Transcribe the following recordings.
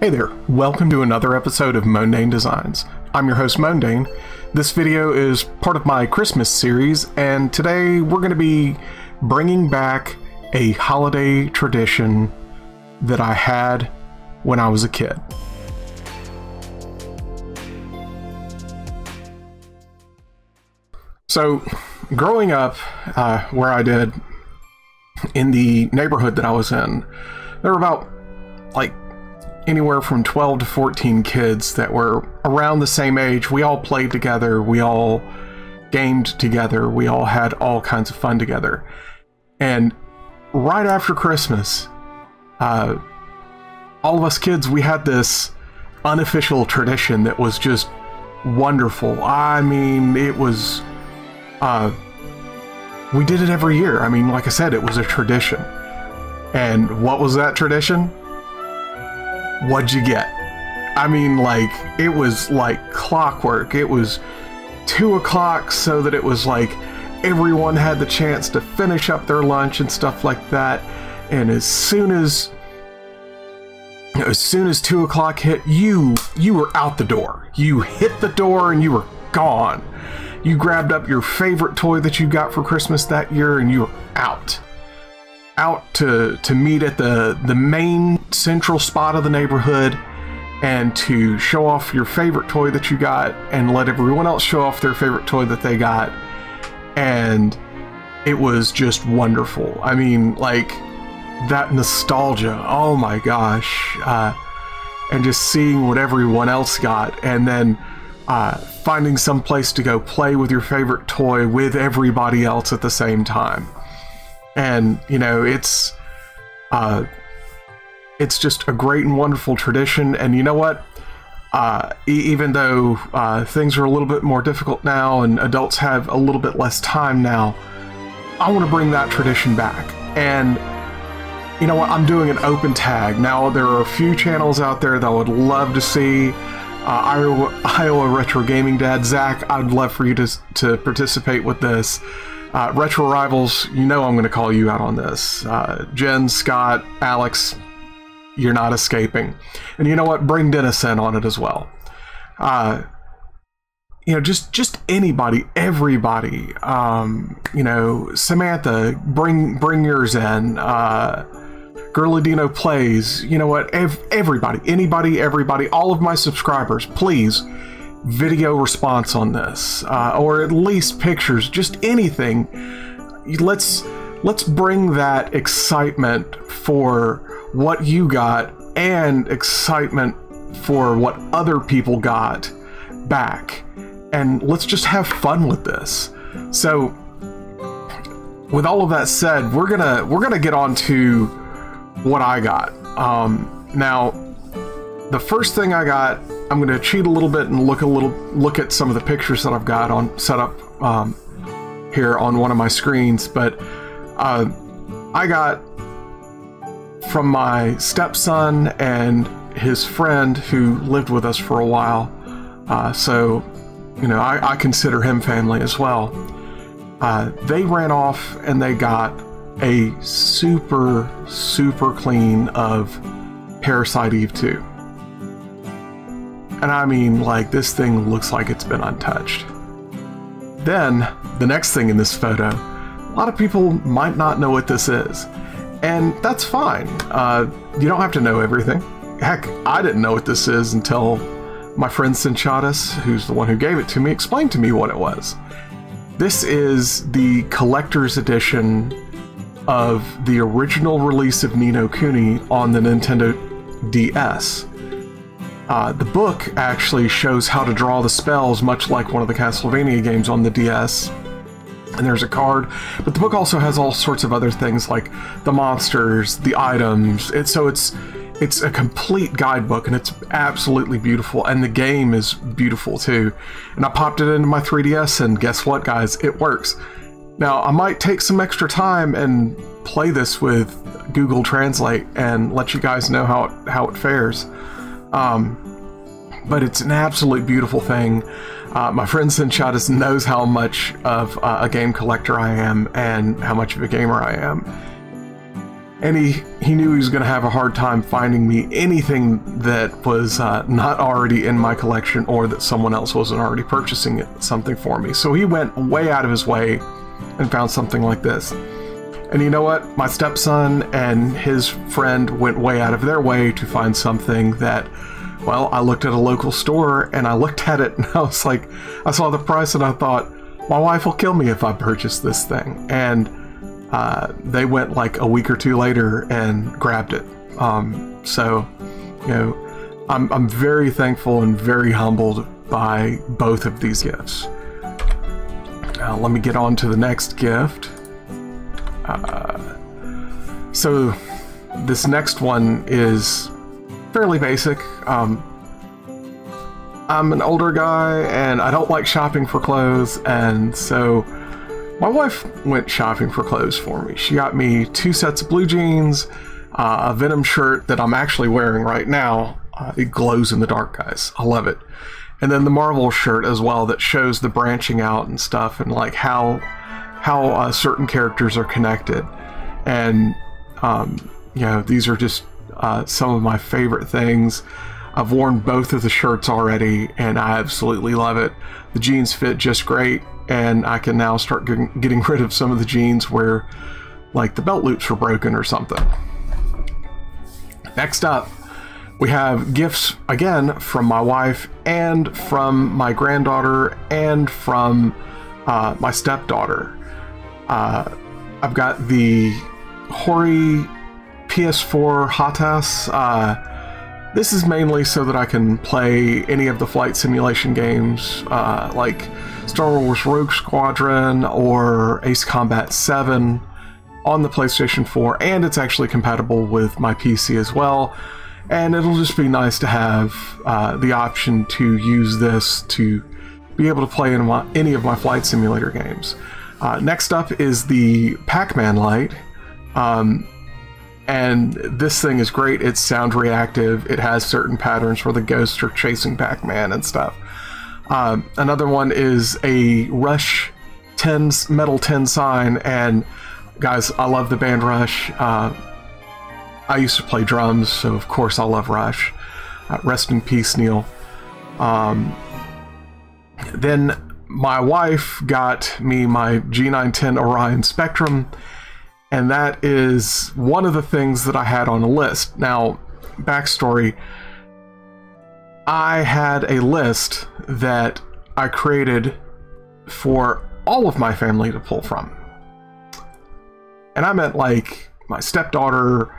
Hey there, welcome to another episode of Moandain Designs. I'm your host Moandain. This video is part of my Christmas series, and today we're going to be bringing back a holiday tradition that I had when I was a kid. So, growing up uh, where I did in the neighborhood that I was in, there were about like anywhere from 12 to 14 kids that were around the same age. We all played together, we all gamed together, we all had all kinds of fun together. And right after Christmas, uh, all of us kids, we had this unofficial tradition that was just wonderful. I mean, it was. Uh, we did it every year. I mean, like I said, it was a tradition. And what was that tradition? What'd you get? I mean, like, it was like clockwork. It was two o'clock so that it was like everyone had the chance to finish up their lunch and stuff like that. And as soon as as soon as two o'clock hit, you you were out the door. You hit the door and you were gone. You grabbed up your favorite toy that you got for Christmas that year and you were out out to to meet at the the main central spot of the neighborhood and to show off your favorite toy that you got and let everyone else show off their favorite toy that they got. And it was just wonderful. I mean like that nostalgia. Oh my gosh. Uh, and just seeing what everyone else got and then uh, finding some place to go play with your favorite toy with everybody else at the same time and you know it's uh, it's just a great and wonderful tradition. And you know what? Uh, e- even though uh, things are a little bit more difficult now and adults have a little bit less time now, I want to bring that tradition back. And you know what? I'm doing an open tag. Now, there are a few channels out there that I would love to see. Uh, Iowa, Iowa Retro Gaming Dad, Zach, I'd love for you to, to participate with this. Uh, Retro Rivals, you know I'm going to call you out on this. Uh, Jen, Scott, Alex, you're not escaping. And you know what? Bring Dennis in on it as well. Uh, you know, just just anybody, everybody. Um, you know, Samantha, bring bring yours in. Uh, Gerladino plays. You know what? Ev- everybody, anybody, everybody, all of my subscribers, please video response on this, uh, or at least pictures, just anything. Let's let's bring that excitement for what you got and excitement for what other people got back, and let's just have fun with this. So, with all of that said, we're gonna we're gonna get on to what I got. Um, now, the first thing I got I'm going to cheat a little bit and look a little look at some of the pictures that I've got on set up um, here on one of my screens. But uh, I got from my stepson and his friend who lived with us for a while. Uh, so, you know, I, I, consider him family as well. Uh, they ran off and they got a super, super clean of Parasite Eve 2. And I mean, like, this thing looks like it's been untouched. Then, the next thing in this photo, a lot of people might not know what this is. And that's fine. Uh, you don't have to know everything. Heck, I didn't know what this is until my friend Sinchatus, who's the one who gave it to me, explained to me what it was. This is the collector's edition of the original release of Ni no Kuni on the Nintendo DS. Uh, the book actually shows how to draw the spells, much like one of the Castlevania games on the DS. And there's a card, but the book also has all sorts of other things like the monsters, the items. It, so it's it's a complete guidebook, and it's absolutely beautiful. And the game is beautiful too. And I popped it into my 3DS, and guess what, guys? It works. Now I might take some extra time and play this with Google Translate and let you guys know how it, how it fares. Um, but it's an absolute beautiful thing. Uh, my friend Sinchatus knows how much of uh, a game collector I am and how much of a gamer I am. and he he knew he was going to have a hard time finding me anything that was uh, not already in my collection or that someone else wasn't already purchasing it, something for me. So he went way out of his way and found something like this. And you know what? My stepson and his friend went way out of their way to find something that, well, I looked at a local store and I looked at it and I was like, I saw the price and I thought, my wife will kill me if I purchase this thing. And uh, they went like a week or two later and grabbed it. Um, so, you know, I'm, I'm very thankful and very humbled by both of these gifts. Now, let me get on to the next gift. Uh, so, this next one is fairly basic. Um, I'm an older guy and I don't like shopping for clothes, and so my wife went shopping for clothes for me. She got me two sets of blue jeans, uh, a Venom shirt that I'm actually wearing right now. Uh, it glows in the dark, guys. I love it. And then the Marvel shirt as well that shows the branching out and stuff and like how how uh, certain characters are connected. And um, you know, these are just uh, some of my favorite things. I've worn both of the shirts already, and I absolutely love it. The jeans fit just great, and I can now start getting rid of some of the jeans where, like, the belt loops were broken or something. Next up, we have gifts again from my wife and from my granddaughter and from uh, my stepdaughter. Uh, I've got the Hori PS4 HOTAS. Uh, this is mainly so that I can play any of the flight simulation games, uh, like Star Wars Rogue Squadron or Ace Combat 7 on the PlayStation 4, and it's actually compatible with my PC as well. And it'll just be nice to have uh, the option to use this to be able to play in my, any of my flight simulator games. Uh, next up is the Pac-Man light. Um, and this thing is great. It's sound reactive. It has certain patterns where the ghosts are chasing Pac-Man and stuff. Um, another one is a Rush 10 metal 10 sign, and guys, I love the band Rush. Uh, I used to play drums, so of course I love Rush. Uh, rest in peace, Neil. Um, then my wife got me my G910 Orion Spectrum and that is one of the things that I had on a list. Now, backstory I had a list that I created for all of my family to pull from. And I meant like my stepdaughter,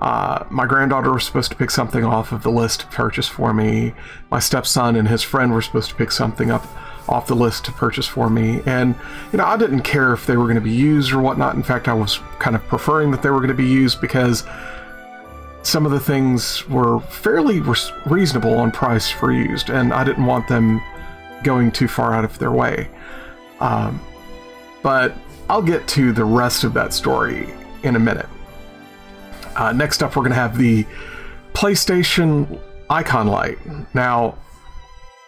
uh, my granddaughter was supposed to pick something off of the list to purchase for me. My stepson and his friend were supposed to pick something up off the list to purchase for me. And, you know, I didn't care if they were going to be used or whatnot. In fact, I was kind of preferring that they were going to be used because some of the things were fairly re reasonable on price for used, and I didn't want them going too far out of their way. Um, but I'll get to the rest of that story in a minute. Uh, next up, we're going to have the PlayStation Icon Light. Now,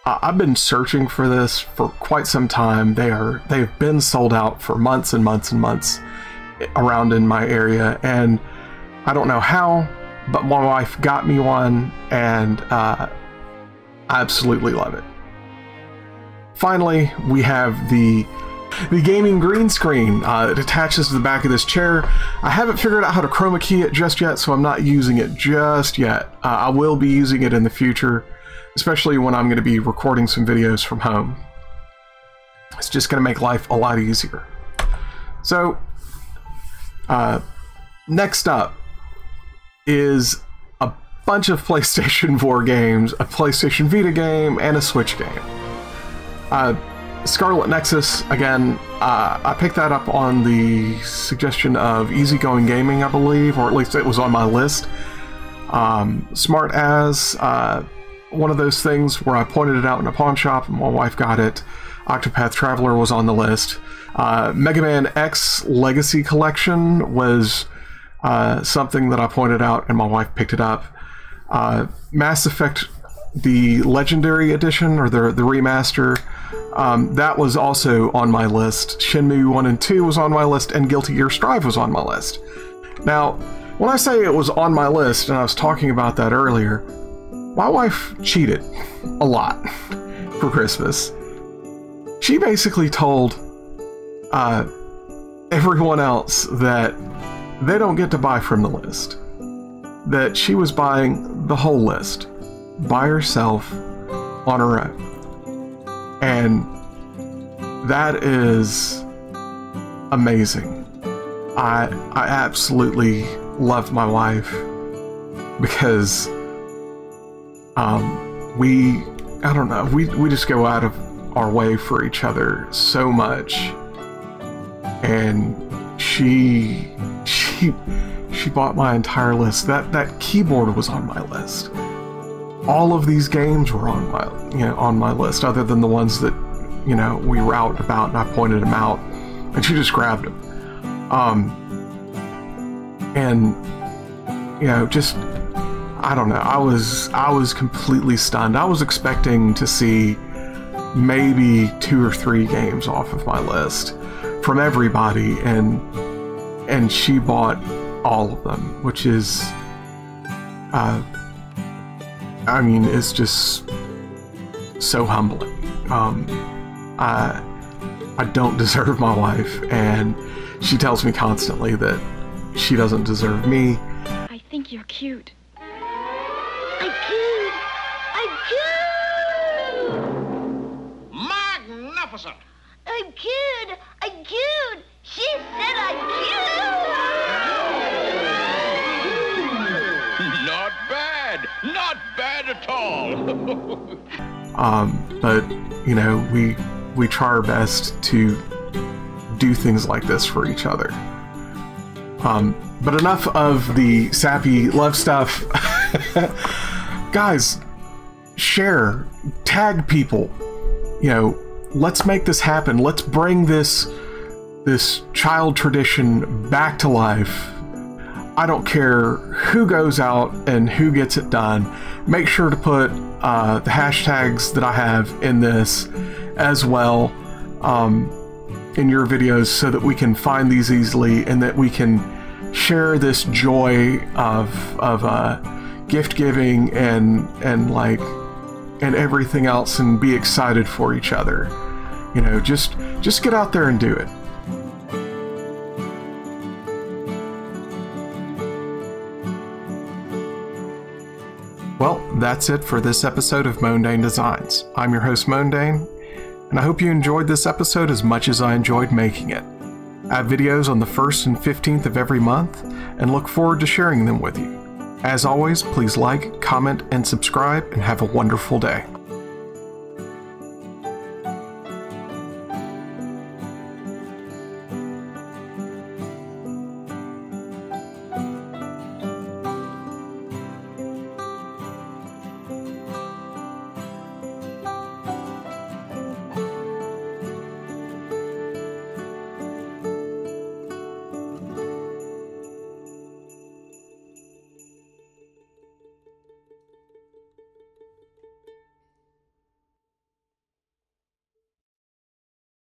I've been searching for this for quite some time. They are they've been sold out for months and months and months around in my area, and I don't know how, but my wife got me one, and uh, I absolutely love it. Finally, we have the the gaming green screen. Uh, it attaches to the back of this chair. I haven't figured out how to chroma key it just yet, so I'm not using it just yet. Uh, I will be using it in the future especially when I'm going to be recording some videos from home. It's just going to make life a lot easier. So, uh, next up is a bunch of PlayStation 4 games, a PlayStation Vita game, and a Switch game. Uh, Scarlet Nexus, again, uh, I picked that up on the suggestion of Easygoing Gaming, I believe, or at least it was on my list. Um, Smart As, uh, one of those things where I pointed it out in a pawn shop and my wife got it. Octopath Traveler was on the list. Uh, Mega Man X Legacy Collection was uh, something that I pointed out and my wife picked it up. Uh, Mass Effect, the Legendary Edition or the, the remaster, um, that was also on my list. Shenmue 1 and 2 was on my list, and Guilty Gear Strive was on my list. Now, when I say it was on my list, and I was talking about that earlier, my wife cheated a lot for Christmas. She basically told uh, everyone else that they don't get to buy from the list. That she was buying the whole list by herself on her own. And that is amazing. I I absolutely love my wife because um we I don't know, we we just go out of our way for each other so much. And she she she bought my entire list. That that keyboard was on my list. All of these games were on my you know on my list, other than the ones that you know we were out about and I pointed them out, and she just grabbed them. Um, and you know just I don't know. I was I was completely stunned. I was expecting to see maybe two or three games off of my list from everybody, and and she bought all of them, which is, uh, I mean, it's just so humbling. Um, I I don't deserve my wife, and she tells me constantly that she doesn't deserve me. I think you're cute. I'm. I'm cute. Magnificent! I'm cute. I'm cute. She said I'm cute. Not bad! Not bad at all! Um, but you know, we we try our best to do things like this for each other. Um, but enough of the sappy love stuff. Guys, share, tag people. You know, let's make this happen. Let's bring this this child tradition back to life. I don't care who goes out and who gets it done. Make sure to put uh, the hashtags that I have in this as well um, in your videos so that we can find these easily and that we can share this joy of of uh, gift giving and and like and everything else and be excited for each other. You know, just just get out there and do it. Well, that's it for this episode of Moandain Designs. I'm your host, Moandain, and I hope you enjoyed this episode as much as I enjoyed making it. I have videos on the 1st and 15th of every month, and look forward to sharing them with you. As always, please like, comment, and subscribe, and have a wonderful day.